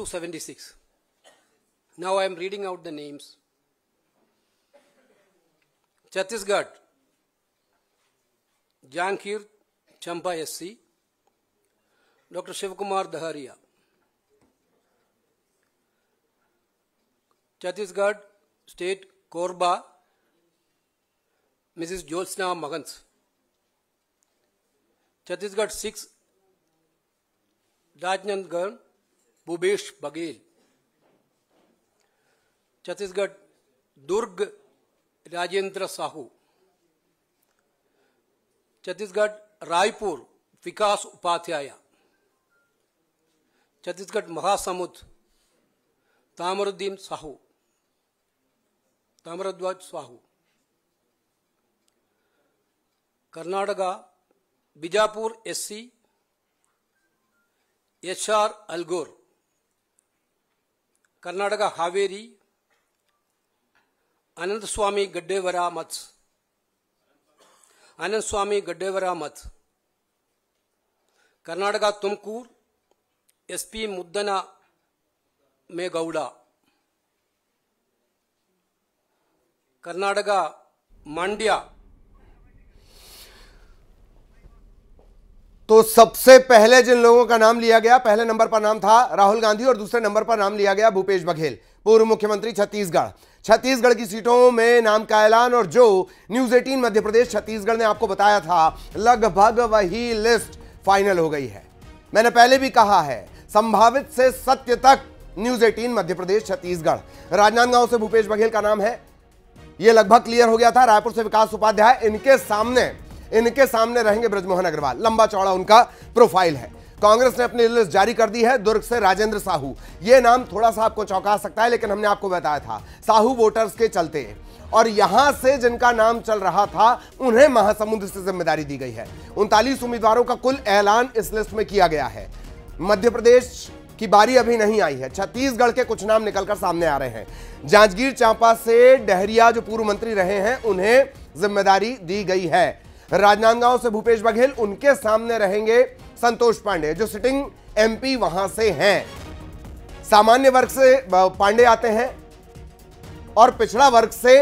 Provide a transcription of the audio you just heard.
276. Now I am reading out the names. Chhattisgarh, Jankir Champa SC, Dr. Shivkumar Daharia. Chhattisgarh State Korba, Mrs. Jyotsna Magans. Chhattisgarh 6, Rajnandgarh, Bhubesh Baghel. Chhattisgarh Durg Rajendra Sahu. Chhattisgarh Raipur Vikas Upadhyay. Chhattisgarh Mahasamund तामरुद्दीन Sahu. Tamradhwaj Sahu. Karnataka Bijapur S C H R Alagur. Karnataka Haveri Anant Swami Gaddevaramath Anant Swami Gaddevaramath Karnataka Tumkur S P Muddahanumegowda Karnataka सबसे पहले जिन लोगों का नाम लिया गया, पहले number पर नाम था राहुल गांधी और दूसरे नंबर पर नाम लिया गया भूपेश बघेल, पूर्व मुख्यमंत्री छत्तीसगढ़। छत्तीसगढ़ की सीटों में नाम का ऐलान और जो न्यूज़ 18 मध्य प्रदेश छत्तीसगढ़ ने आपको बताया था, लगभग वही लिस्ट फाइनल हो गई है। मैंने पहले भी कहा है, संभावित से सत्य तक न्यूज़ 18 मध्य प्रदेश छत्तीसगढ़। राजनांदगांव से भूपेश बघेल का नाम है यह लगभग क्लियर हो गया था, रायपुर से विकास उपाध्याय, इनके सामने इनके सामने रहेंगे ब्रजमोहन अग्रवाल। लंबा चौड़ा उनका प्रोफ़ाइल है। कांग्रेस ने अपनी लिस्ट जारी कर दी है दुर्ग से राजेंद्र साहू। यह नाम थोड़ा सा आपको चौंका सकता है, लेकिन हमने आपको बताया था, साहू वोटर्स के चलते। और यहाँ से जिनका नाम चल रहा था, उन्हें महासमुंद से ज़िम्मेदारी दी गई है। उनतालीस उम्मीदवारों का कुल ऐलान इस लिस्ट में किया गया है। मध्य प्रदेश की बारी अभी नहीं आई है। छत्तीसगढ़ के कुछ नाम निकलकर सामने आ रहे हैं। जांजगीर चांपा से डहरिया, जो पूर्व मंत्री रहे हैं, उन्हें ज़िम्मेदारी दी गई है। राजनांदगांव से भूपेश बघेल, उनके सामने रहेंगे संतोष पांडे, जो सिटिंग एमपी वहाँ से हैं। सामान्य वर्ग से पांडे आते हैं और पिछड़ा वर्ग से